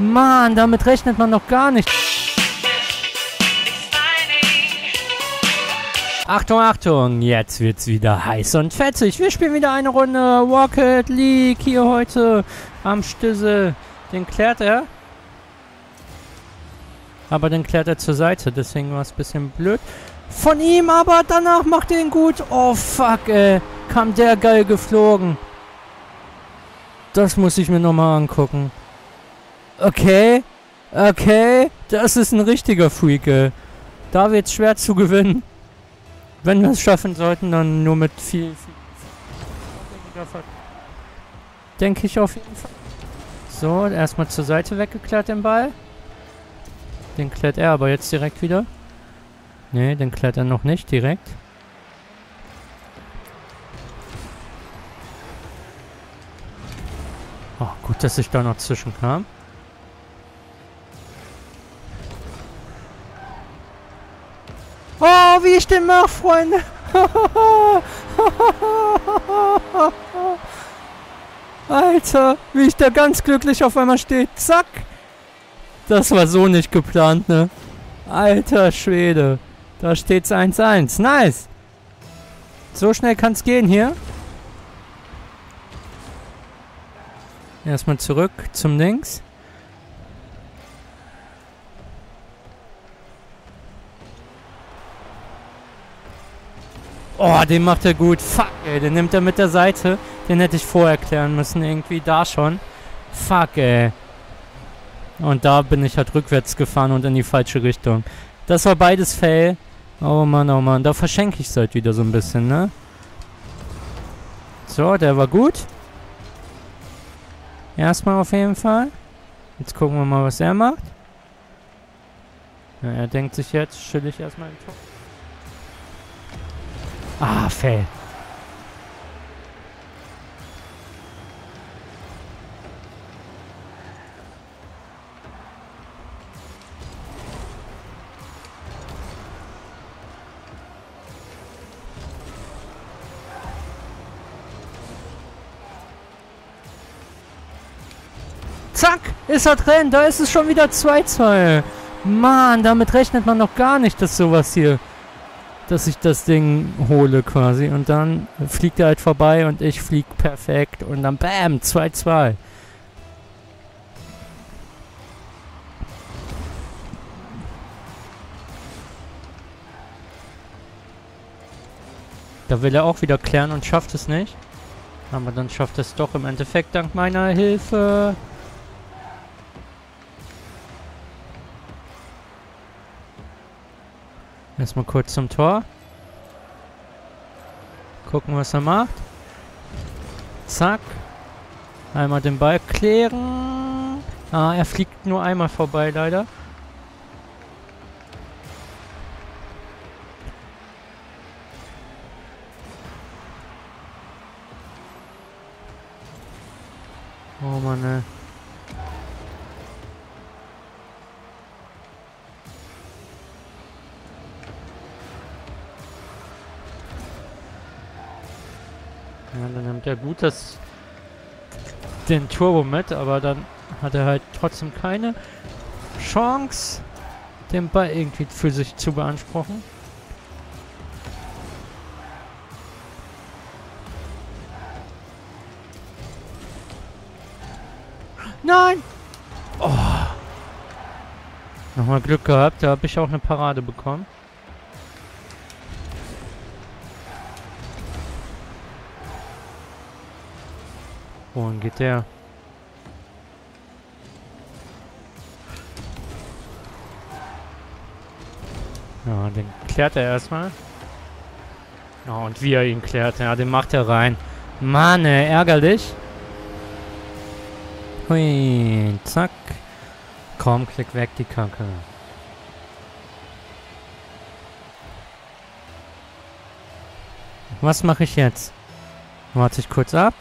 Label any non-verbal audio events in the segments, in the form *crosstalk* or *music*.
Mann, damit rechnet man noch gar nicht. Achtung, Achtung, jetzt wird's wieder heiß und fetzig. Wir spielen wieder eine Runde Rocket League hier heute am Stüssel. Den klärt er. Aber den klärt er zur Seite, deswegen war es ein bisschen blöd. Von ihm, aber danach macht er ihn gut. Oh fuck, ey. Kam der geil geflogen. Das muss ich mir nochmal angucken. Okay. Okay. Das ist ein richtiger Freak, ey. Da wird's schwer zu gewinnen. Wenn wir es schaffen sollten, dann nur mit viel, viel, Denke ich auf jeden Fall. So, erstmal zur Seite weggeklärt den Ball. Den klärt er aber jetzt direkt wieder. Ne, den klärt er noch nicht direkt. Oh, gut, dass ich da noch zwischenkam. Oh, wie ich den mache, Freunde. Alter, wie ich da ganz glücklich auf einmal stehe. Zack. Das war so nicht geplant, ne? Alter Schwede. Da steht's 1-1. Nice. So schnell kann's gehen hier. Erstmal zurück zum Links. Oh, den macht er gut. Fuck, ey. Den nimmt er mit der Seite. Den hätte ich vorher klären müssen. Irgendwie da schon. Fuck, ey. Und da bin ich halt rückwärts gefahren und in die falsche Richtung. Das war beides Fail. Oh Mann, oh Mann. Da verschenke ich es halt wieder so ein bisschen, ne? So, der war gut. Erstmal auf jeden Fall. Jetzt gucken wir mal, was er macht. Ja, er denkt sich jetzt, chill ich erstmal im Tor. Ah, Fail. Zack, ist er drin. Da ist es schon wieder 2-2. Mann, damit rechnet man noch gar nicht, dass sowas hier dass ich das Ding hole quasi. Und dann fliegt er halt vorbei und ich flieg perfekt. Und dann BAM, 2-2. Da will er auch wieder klären und schafft es nicht. Aber dann schafft es doch im Endeffekt dank meiner Hilfe. Erstmal kurz zum Tor. Gucken, was er macht. Zack. Einmal den Ball klären. Ah, er fliegt nur einmal vorbei, leider. Oh Mann, ey. Ja, gut das den Turbo mit, aber dann hat er halt trotzdem keine Chance, den Ball irgendwie für sich zu beanspruchen. Nein! Oh. Nochmal Glück gehabt, da habe ich auch eine Parade bekommen. Wohin geht der? Ja, den klärt er erstmal. Ja, und wie er ihn klärt, ja, den macht er rein. Mann, ärgerlich. Hui, zack. Komm, klick weg die Kacke. Was mache ich jetzt? Warte ich kurz ab.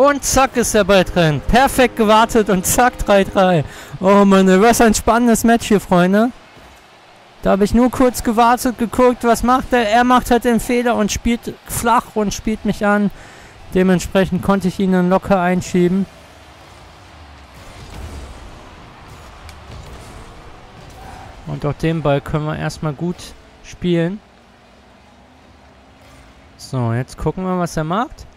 Und zack ist der Ball drin. Perfekt gewartet und zack 3-3. Oh Mann, was ein spannendes Match hier, Freunde. Da habe ich nur kurz gewartet, geguckt, was macht er. Er macht halt den Fehler und spielt flach und spielt mich an. Dementsprechend konnte ich ihn dann locker einschieben. Und auch den Ball können wir erstmal gut spielen. So, jetzt gucken wir, was er macht.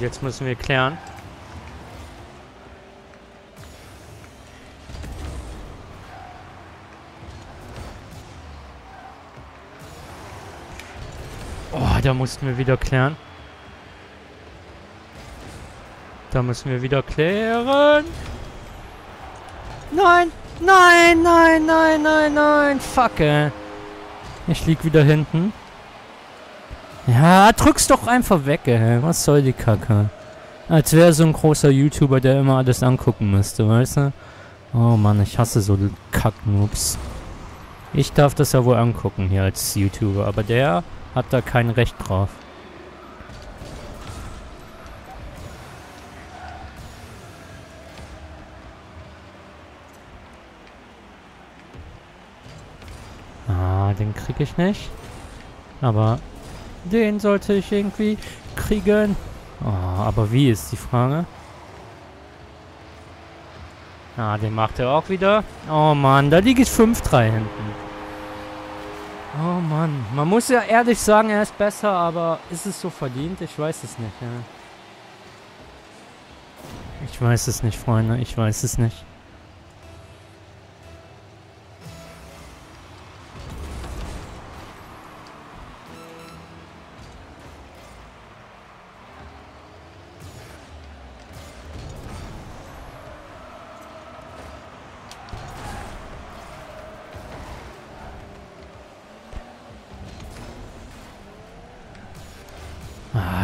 Und jetzt müssen wir klären. Oh, da mussten wir wieder klären. Da müssen wir wieder klären. Nein! Nein, nein, nein, nein, nein. Fuck, ey. Ich lieg wieder hinten. Ja, drück's doch einfach weg, ey. Was soll die Kacke? Als wäre so ein großer YouTuber, der immer alles angucken müsste, weißt du? Oh Mann, ich hasse so Kacknoobs. Ich darf das ja wohl angucken hier als YouTuber, aber der hat da kein Recht drauf. Ah, den krieg ich nicht. Aber den sollte ich irgendwie kriegen. Oh, aber wie ist die Frage? Ah, den macht er auch wieder. Oh Mann, da liege ich 5-3 hinten. Oh Mann, man muss ja ehrlich sagen, er ist besser, aber ist es so verdient? Ich weiß es nicht, ja. Ich weiß es nicht, Freunde, ich weiß es nicht.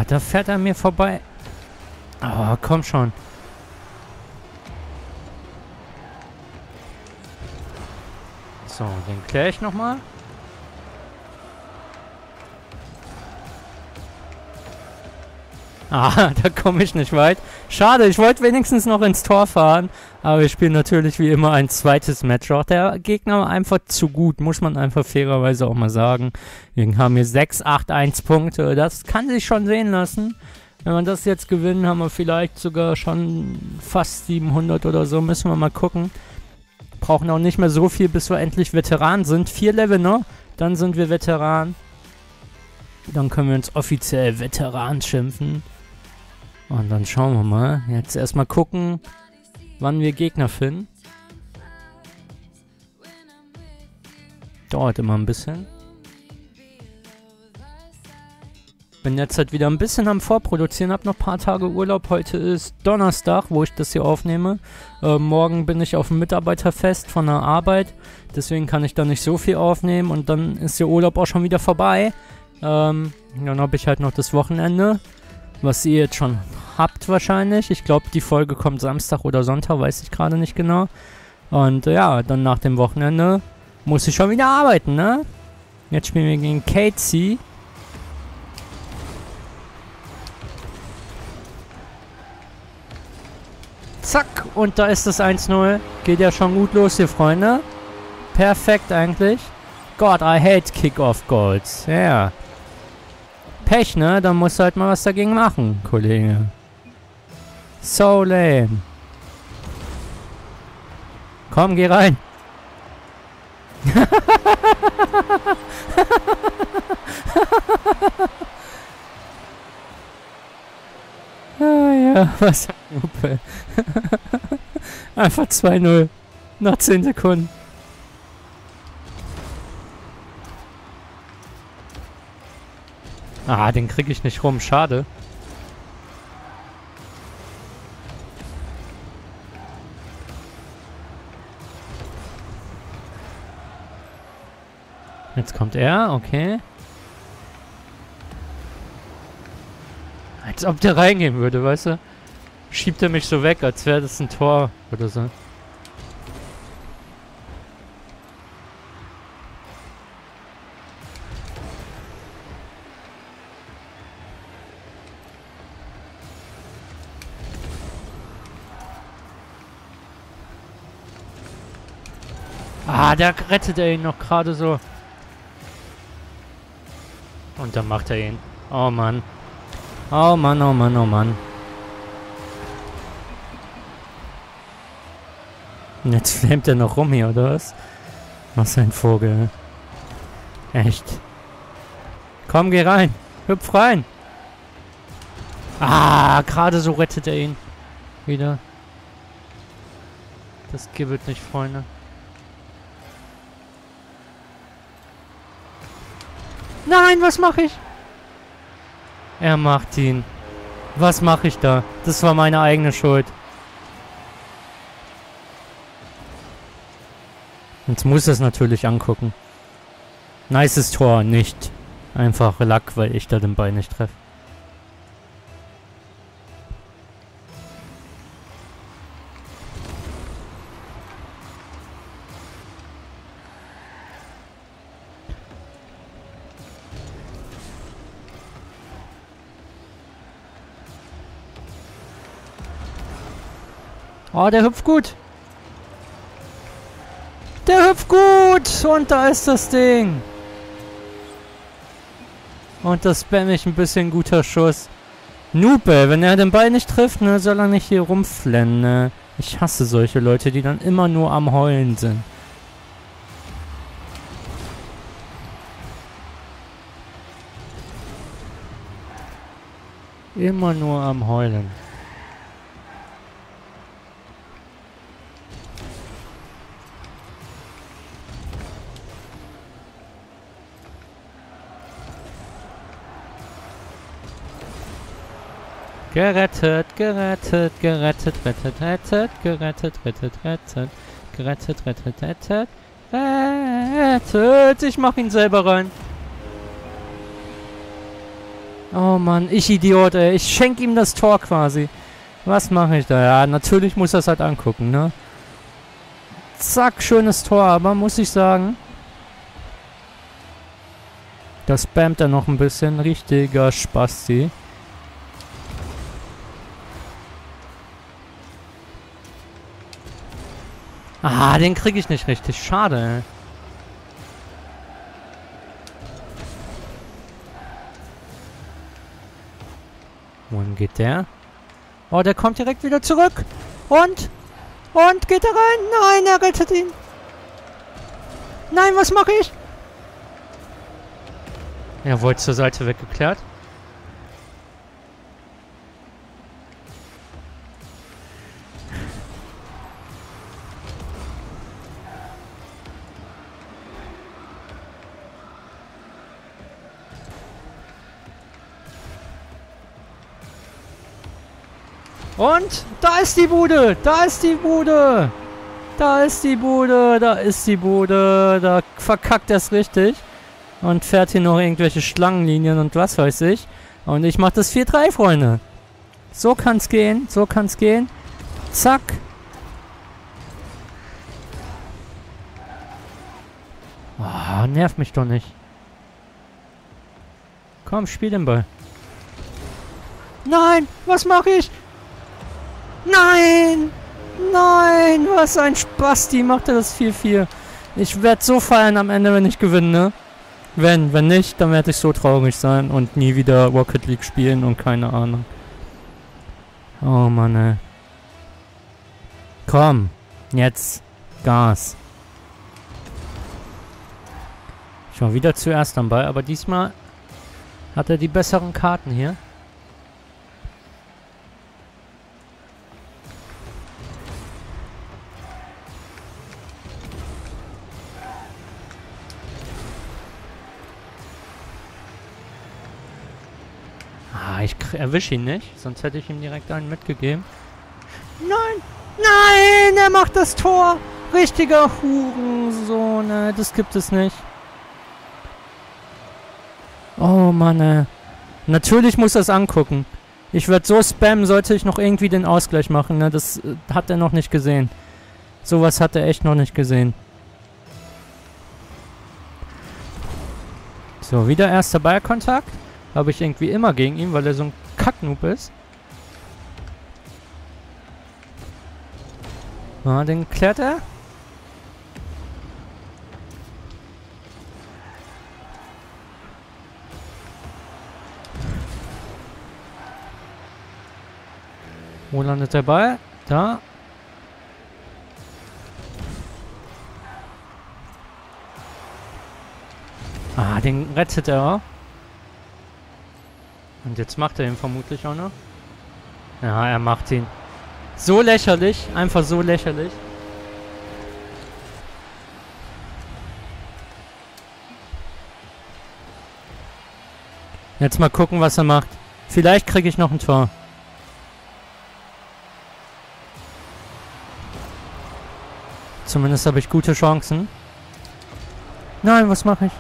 Da fährt er mir vorbei. Oh, komm schon. So, den kläre ich nochmal. Ah, *laughs* da komme ich nicht weit. Schade, ich wollte wenigstens noch ins Tor fahren. Aber ich spiele natürlich wie immer ein zweites Match. Auch der Gegner war einfach zu gut, muss man einfach fairerweise auch mal sagen. Wir haben hier 6, 8, 1 Punkte. Das kann sich schon sehen lassen. Wenn wir das jetzt gewinnen, haben wir vielleicht sogar schon fast 700 oder so. Müssen wir mal gucken. Brauchen auch nicht mehr so viel, bis wir endlich Veteran sind. Vier Level noch, dann sind wir Veteran. Dann können wir uns offiziell Veteran schimpfen. Und dann schauen wir mal. Jetzt erstmal gucken, wann wir Gegner finden. Dauert immer ein bisschen. Bin jetzt halt wieder ein bisschen am Vorproduzieren, hab noch ein paar Tage Urlaub. Heute ist Donnerstag, wo ich das hier aufnehme. Äh, morgen bin ich auf dem Mitarbeiterfest von der Arbeit. Deswegen kann ich da nicht so viel aufnehmen. Und dann ist der Urlaub auch schon wieder vorbei. Ähm, dann habe ich halt noch das Wochenende was ihr jetzt schon habt wahrscheinlich. Ich glaube, die Folge kommt Samstag oder Sonntag, weiß ich gerade nicht genau. Und äh, ja, dann nach dem Wochenende muss ich schon wieder arbeiten, ne? Jetzt spielen wir gegen Casey. Zack, und da ist das 1-0. Geht ja schon gut los hier, Freunde. Perfekt eigentlich. God, I hate Kick-Off-Goals. Ja. Yeah. Pech, ne? Dann musst du halt mal was dagegen machen, Kollege. So lame. Komm, geh rein. *laughs* ah ja, was ein *laughs* Einfach 2-0. Nach 10 Sekunden. Ah, den kriege ich nicht rum. Schade. Jetzt kommt er, okay. Als ob der reingehen würde, weißt du? Schiebt er mich so weg, als wäre das ein Tor oder so. Ah, da rettet er ihn noch gerade so. Und dann macht er ihn. Oh Mann. Oh Mann, oh Mann, oh Mann. Und jetzt flammt er noch rum hier, oder was? Was ein Vogel. Echt. Komm, geh rein. Hüpf rein. Ah, gerade so rettet er ihn. Wieder. Das gibt nicht, Freunde. Nein, was mache ich? Er macht ihn. Was mache ich da? Das war meine eigene Schuld. Jetzt muss es natürlich angucken. Nices Tor, nicht. Einfach Lack, weil ich da den Ball nicht treffe. Oh, der hüpft gut. Der hüpft gut. Und da ist das Ding. Und das spam ich ein bisschen guter Schuss. Nupe, wenn er den Ball nicht trifft, ne, soll er nicht hier rumflennen, ne? Ich hasse solche Leute, die dann immer nur am Heulen sind. Immer nur am Heulen. Gerettet, gerettet, gerettet, rettet, rettet, gerettet, rettet, rettet, gerettet, rettet, rettet, rettet. Ich mach ihn selber rein. Oh Mann, ich Idiot, ey. Ich schenk ihm das Tor quasi. Was mache ich da? Ja, natürlich muss es halt angucken, ne? Zack, schönes Tor, aber muss ich sagen. Das spammt er noch ein bisschen. Richtiger Spasti. Ah, den kriege ich nicht richtig. Schade. Wohin geht der? Oh, der kommt direkt wieder zurück. Und? Und geht er rein? Nein, er rettet ihn. Nein, was mache ich? Er wollte zur Seite weggeklärt. Und da ist die Bude. Da ist die Bude. Da ist die Bude. Da ist die Bude. Da verkackt er es richtig. Und fährt hier noch irgendwelche Schlangenlinien und was weiß ich. Und ich mach das 4-3, Freunde. So kann's gehen. So kann's gehen. Zack. Oh, nervt mich doch nicht. Komm, spiel den Ball. Nein, was mache ich? Nein! Nein! Was ein Spaß, die macht er das 4-4. Ich werde so feiern am Ende, wenn ich gewinne, ne? Wenn, wenn nicht, dann werde ich so traurig sein und nie wieder Rocket League spielen und keine Ahnung. Oh Mann, ey. Komm, jetzt Gas. Ich war wieder zuerst am Ball, aber diesmal hat er die besseren Karten hier. Ich erwische ihn nicht, sonst hätte ich ihm direkt einen mitgegeben. Nein! Nein! Er macht das Tor! Richtiger Hurensohn, ne? Das gibt es nicht. Oh Mann, ey. Natürlich muss er es angucken. Ich werde so spammen, sollte ich noch irgendwie den Ausgleich machen, ne? Das äh, hat er noch nicht gesehen. Sowas hat er echt noch nicht gesehen. So, wieder erster Ballkontakt. Habe ich irgendwie immer gegen ihn, weil er so ein Kacknoob ist. Ah, den klärt er. Wo landet der Ball? Da. Ah, den rettet er. Und jetzt macht er ihn vermutlich auch noch. Ja, er macht ihn. So lächerlich. Einfach so lächerlich. Jetzt mal gucken, was er macht. Vielleicht kriege ich noch ein Tor. Zumindest habe ich gute Chancen. Nein, was mache ich?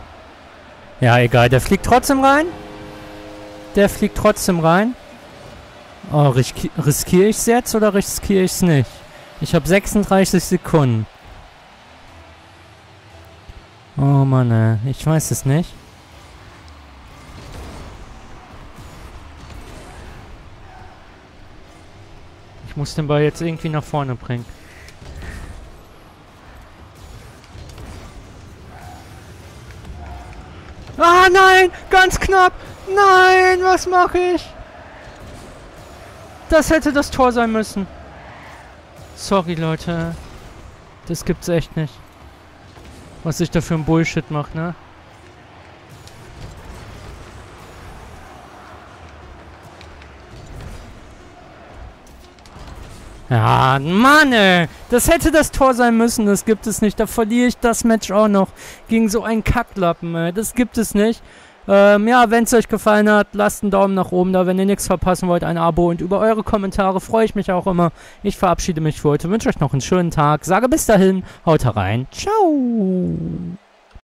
Ja, egal. Der fliegt trotzdem rein. Der fliegt trotzdem rein. Oh, riski riskiere ich es jetzt oder riskiere ich es nicht? Ich habe 36 Sekunden. Oh Mann, ey. ich weiß es nicht. Ich muss den Ball jetzt irgendwie nach vorne bringen. Ah, nein! Ganz knapp! Nein, was mache ich? Das hätte das Tor sein müssen. Sorry, Leute. Das gibt's echt nicht. Was ich da für ein Bullshit mache, ne? Ja, Mann, ey. Das hätte das Tor sein müssen. Das gibt es nicht. Da verliere ich das Match auch noch. Gegen so einen Kacklappen, ey. Das gibt es nicht. Ähm, ja, wenn es euch gefallen hat, lasst einen Daumen nach oben da. Wenn ihr nichts verpassen wollt, ein Abo. Und über eure Kommentare freue ich mich auch immer. Ich verabschiede mich für heute. Wünsche euch noch einen schönen Tag. Sage bis dahin. Haut rein. Ciao.